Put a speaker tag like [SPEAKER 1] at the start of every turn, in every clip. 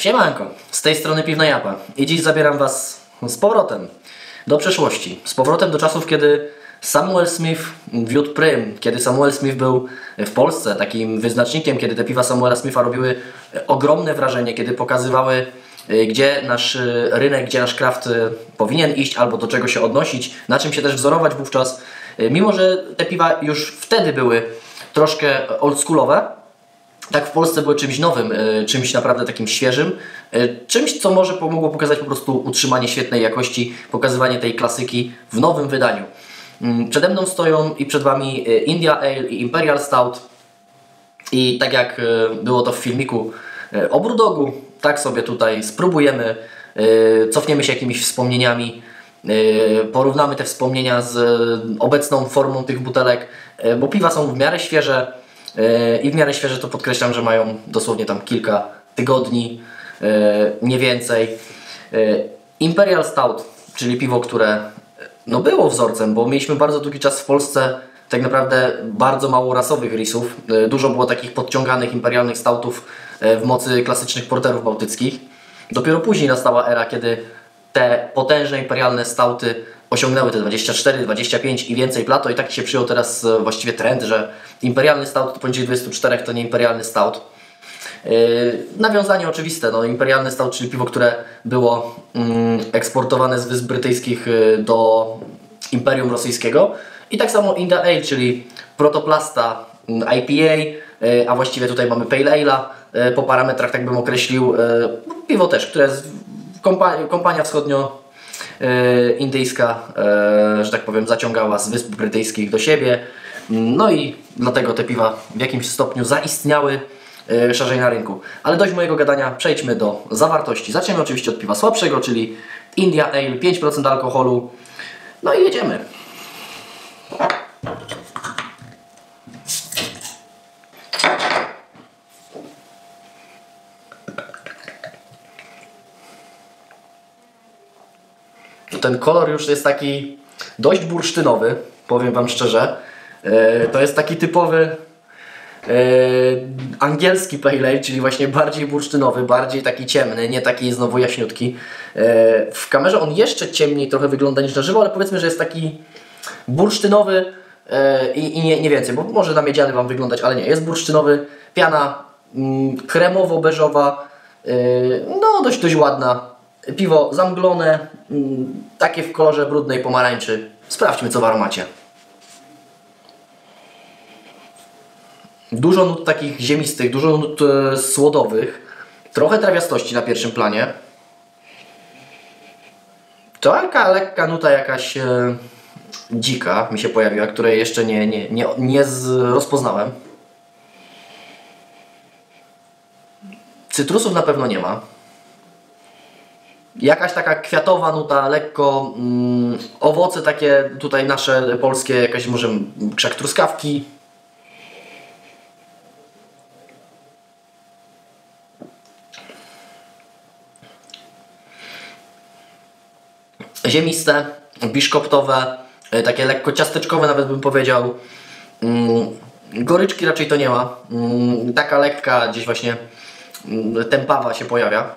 [SPEAKER 1] Siemanko, z tej strony Piwna Japa i dziś zabieram Was z powrotem do przeszłości. Z powrotem do czasów, kiedy Samuel Smith wiódł prym, kiedy Samuel Smith był w Polsce takim wyznacznikiem, kiedy te piwa Samuela Smitha robiły ogromne wrażenie, kiedy pokazywały y, gdzie nasz y, rynek, gdzie nasz kraft y, powinien iść albo do czego się odnosić, na czym się też wzorować wówczas. Mimo, że te piwa już wtedy były troszkę oldschoolowe, tak w Polsce były czymś nowym, y, czymś naprawdę takim świeżym, y, czymś, co może pomogło pokazać po prostu utrzymanie świetnej jakości, pokazywanie tej klasyki w nowym wydaniu. Mm, przede mną stoją i przed Wami y, India Ale i Imperial Stout i tak jak było to w filmiku o Brudogu, tak sobie tutaj spróbujemy, cofniemy się jakimiś wspomnieniami, porównamy te wspomnienia z obecną formą tych butelek, bo piwa są w miarę świeże, i w miarę świeże to podkreślam, że mają dosłownie tam kilka tygodni, e, nie więcej. E, Imperial Stout, czyli piwo, które no było wzorcem, bo mieliśmy bardzo długi czas w Polsce tak naprawdę bardzo mało rasowych risów. E, dużo było takich podciąganych imperialnych stoutów w mocy klasycznych porterów bałtyckich. Dopiero później nastała era, kiedy te potężne imperialne stauty osiągnęły te 24, 25 i więcej plato i taki się przyjął teraz e, właściwie trend, że imperialny stout to poniżej 24 to nie imperialny stout. Yy, nawiązanie oczywiste, no, imperialny stout, czyli piwo, które było mm, eksportowane z Wysp Brytyjskich e, do Imperium Rosyjskiego. I tak samo India Ale, czyli protoplasta mm, IPA, a właściwie tutaj mamy Pale Ale'a, po parametrach tak bym określił. Piwo też, które jest kompania, kompania wschodnio E, indyjska, e, że tak powiem, zaciągała z Wysp Brytyjskich do siebie. No i dlatego te piwa w jakimś stopniu zaistniały e, szerzej na rynku. Ale dość mojego gadania, przejdźmy do zawartości. Zaczniemy oczywiście od piwa słabszego, czyli India Ale, 5% alkoholu. No i jedziemy. Ten kolor już jest taki dość bursztynowy, powiem Wam szczerze. E, to jest taki typowy e, angielski pale ale, czyli właśnie bardziej bursztynowy, bardziej taki ciemny, nie taki znowu jaśniutki. E, w kamerze on jeszcze ciemniej trochę wygląda niż na żywo, ale powiedzmy, że jest taki bursztynowy i, i nie, nie więcej, bo może na miedziany Wam wyglądać, ale nie. Jest bursztynowy, piana mm, kremowo-beżowa, no dość, dość ładna, Piwo zamglone, mm, takie w kolorze brudnej pomarańczy. Sprawdźmy co w aromacie. Dużo nut takich ziemistych, dużo nut e, słodowych. Trochę trawiastości na pierwszym planie. Taka lekka nuta jakaś e, dzika mi się pojawiła, której jeszcze nie, nie, nie, nie rozpoznałem. Cytrusów na pewno nie ma. Jakaś taka kwiatowa nuta, lekko mm, owoce takie tutaj nasze polskie, jakaś może krzak truskawki. Ziemiste, biszkoptowe, e, takie lekko ciasteczkowe nawet bym powiedział. Mm, goryczki raczej to nie ma. Mm, taka lekka gdzieś właśnie mm, tempawa się pojawia.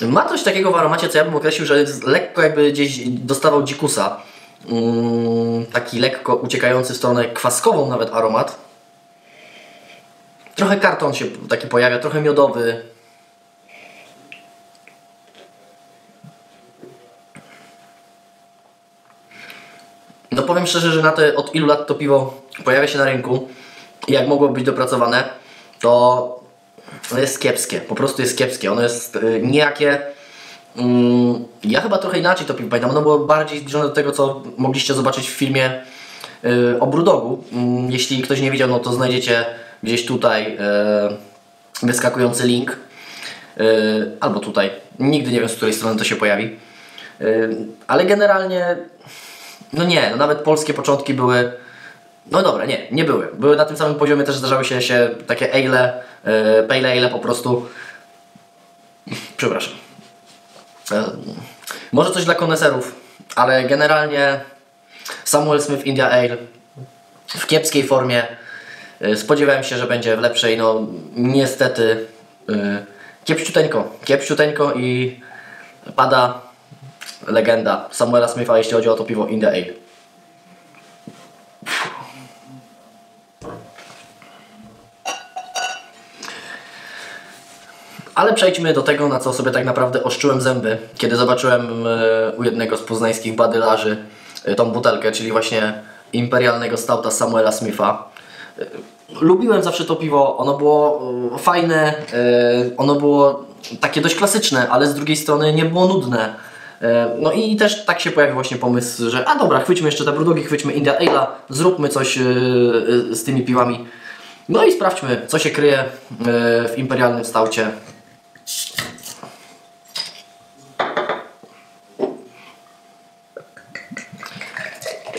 [SPEAKER 1] Ma coś takiego w aromacie, co ja bym określił, że lekko jakby gdzieś dostawał dzikusa. Mm, taki lekko uciekający w stronę kwaskową nawet aromat. Trochę karton się taki pojawia, trochę miodowy. No powiem szczerze, że na te od ilu lat to piwo pojawia się na rynku jak mogło być dopracowane, to jest kiepskie, po prostu jest kiepskie. Ono jest y, nijakie. Mm, ja chyba trochę inaczej to pamiętam. Ono było bardziej zbliżone do tego, co mogliście zobaczyć w filmie y, o Brudogu. Mm, jeśli ktoś nie widział, no to znajdziecie gdzieś tutaj y, wyskakujący link. Albo tutaj. Nigdy nie wiem, z której strony to się pojawi. Ale generalnie, no nie, no nawet polskie początki były no dobra, nie, nie były. Były na tym samym poziomie, też zdarzały się, się takie ale, yy, pale ale po prostu. Przepraszam. Yy, może coś dla koneserów, ale generalnie Samuel Smith India Ale w kiepskiej formie. E, Spodziewałem się, że będzie w lepszej, no niestety e, kiepściuteńko, kiepściuteńko i pada legenda Samuela Smitha, jeśli chodzi o to piwo In The Ale. Ale przejdźmy do tego, na co sobie tak naprawdę oszczyłem zęby, kiedy zobaczyłem e, u jednego z poznańskich badylarzy e, tą butelkę, czyli właśnie imperialnego stauta Samuela Smitha. E, Lubiłem zawsze to piwo, ono było fajne, ono było takie dość klasyczne, ale z drugiej strony nie było nudne. No i też tak się pojawił właśnie pomysł, że a dobra, chwyćmy jeszcze te brudogi, chwyćmy India Ale'a, zróbmy coś z tymi piwami. No i sprawdźmy, co się kryje w imperialnym staucie.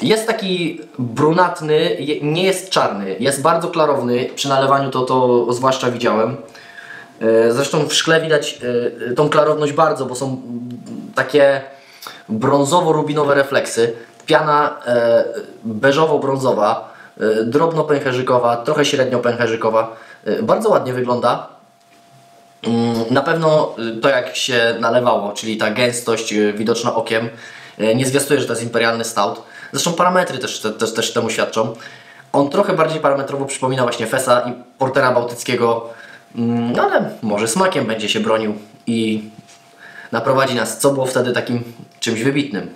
[SPEAKER 1] Jest taki brunatny, nie jest czarny, jest bardzo klarowny. Przy nalewaniu to, to zwłaszcza widziałem. E, Zresztą w szkle widać e, tą klarowność bardzo, bo są takie brązowo-rubinowe refleksy. Piana e, beżowo-brązowa, e, drobno-pęcherzykowa, trochę średnio-pęcherzykowa. E, Bardzo ładnie wygląda. Mm, Na pewno to jak się nalewało, czyli ta gęstość widoczna okiem, nie zwiastuje, że to jest imperialny stout. Zresztą parametry też, te- też, też temu świadczą. On trochę bardziej parametrowo przypomina właśnie Fesa i Portera Bałtyckiego, mm, no ale może smakiem będzie się bronił i naprowadzi nas, co było wtedy takim czymś wybitnym.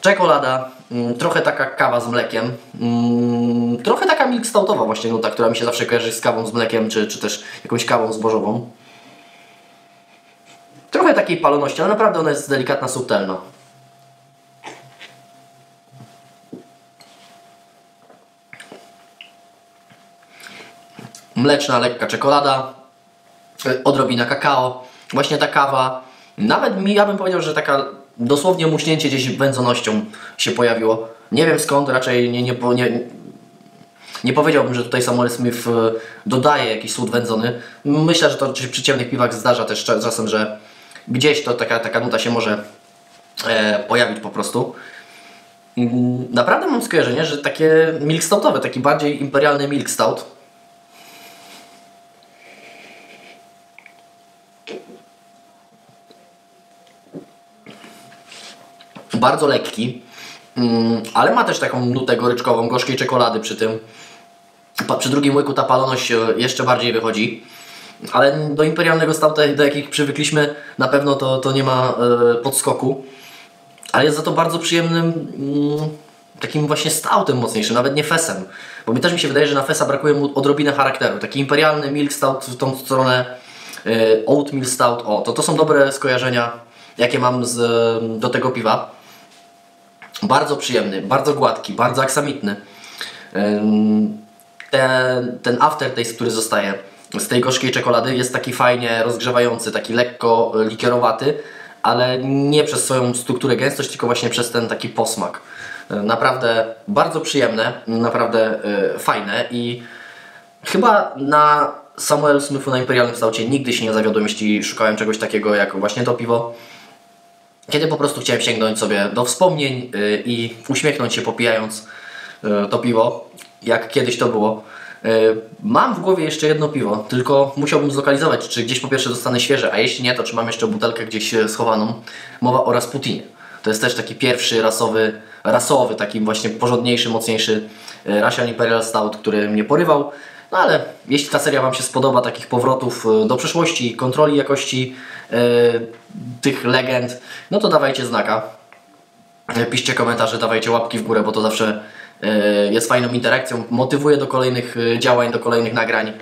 [SPEAKER 1] Czekolada, mm, trochę taka kawa z mlekiem, mm, trochę taka milk stoutowa właśnie nuta, która mi się zawsze kojarzy z kawą z mlekiem, czy, czy też jakąś kawą zbożową. Trochę takiej paloności, ale naprawdę ona jest delikatna, subtelna. Mleczna, lekka czekolada, y, odrobina kakao, właśnie ta kawa. Nawet mi, ja bym powiedział, że taka dosłownie muśnięcie gdzieś wędzonością się pojawiło. Nie wiem skąd, raczej nie, nie, nie, nie powiedziałbym, że tutaj Samuel Smith y, dodaje jakiś słód wędzony. Myślę, że to przy przy ciemnych piwach zdarza też cza- czasem, że gdzieś to taka, taka nuta się może e, pojawić po prostu. Naprawdę mam skojarzenie, że takie milk stoutowe, taki bardziej imperialny milk stout, bardzo lekki, mm, ale ma też taką nutę goryczkową, gorzkiej czekolady przy tym. Przy drugim łyku ta paloność e, jeszcze bardziej wychodzi. Ale do imperialnego stouta, do jakich przywykliśmy, na pewno to, to nie ma e, podskoku. Ale jest za to bardzo przyjemnym mm, takim właśnie stoutem mocniejszym, nawet nie fesem. Bo mi też mi się wydaje, że na fesa brakuje mu odrobinę charakteru. Taki imperialny milk stout w tą stronę, e, oatmeal stout, o, to, to są dobre skojarzenia, jakie mam z, do tego piwa. Bardzo przyjemny, bardzo gładki, bardzo aksamitny. Ten, ten aftertaste, który zostaje z tej gorzkiej czekolady jest taki fajnie rozgrzewający, taki lekko likierowaty, ale nie przez swoją strukturę gęstość, tylko właśnie przez ten taki posmak. E, Naprawdę bardzo przyjemne, naprawdę e, fajne i chyba na Samuel Smithu na Imperialnym Staucie nigdy się nie zawiodłem, jeśli szukałem czegoś takiego jak właśnie to piwo kiedy po prostu chciałem sięgnąć sobie do wspomnień y, i uśmiechnąć się popijając y, to piwo, jak kiedyś to było. Y, Mam w głowie jeszcze jedno piwo, tylko musiałbym zlokalizować, czy gdzieś po pierwsze dostanę świeże, a jeśli nie, to czy mam jeszcze butelkę gdzieś schowaną. Mowa o Rasputinie. To jest też taki pierwszy rasowy, rasowy, taki właśnie porządniejszy, mocniejszy Russian Imperial Stout, który mnie porywał. No ale jeśli ta seria Wam się spodoba, takich powrotów e, do przeszłości, kontroli jakości e, tych legend, no to dawajcie znaka. E, Piszcie komentarze, dawajcie łapki w górę, bo to zawsze e, jest fajną interakcją, motywuje do kolejnych działań, do kolejnych nagrań.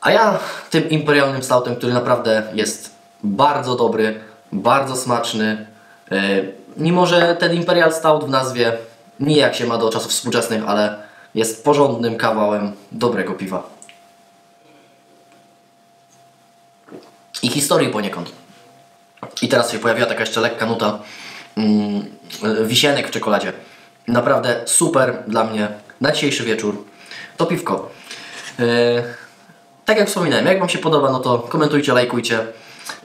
[SPEAKER 1] A ja tym imperialnym stoutem, który naprawdę jest bardzo dobry, bardzo smaczny, e, mimo że ten imperial stout w nazwie nijak się ma do czasów współczesnych, ale jest porządnym kawałem dobrego piwa. I historii poniekąd. I teraz się pojawiła taka jeszcze lekka nuta mm, wisienek w czekoladzie. Naprawdę super dla mnie na dzisiejszy wieczór. To piwko. Yy, tak jak wspominałem, jak Wam się podoba, no to komentujcie, lajkujcie.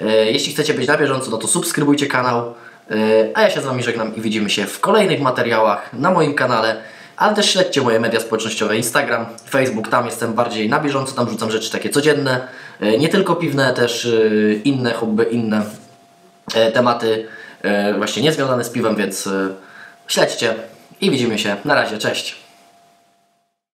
[SPEAKER 1] Yy, jeśli chcecie być na bieżąco, no to subskrybujcie kanał. Yy, a ja się z Wami żegnam i widzimy się w kolejnych materiałach na moim kanale. Ale też śledźcie moje media społecznościowe, Instagram, Facebook, tam jestem bardziej na bieżąco, tam rzucam rzeczy takie codzienne, e, nie tylko piwne, też e, inne hobby, inne e, tematy właśnie niezwiązane z piwem, więc śledźcie i widzimy się. Na razie, cześć!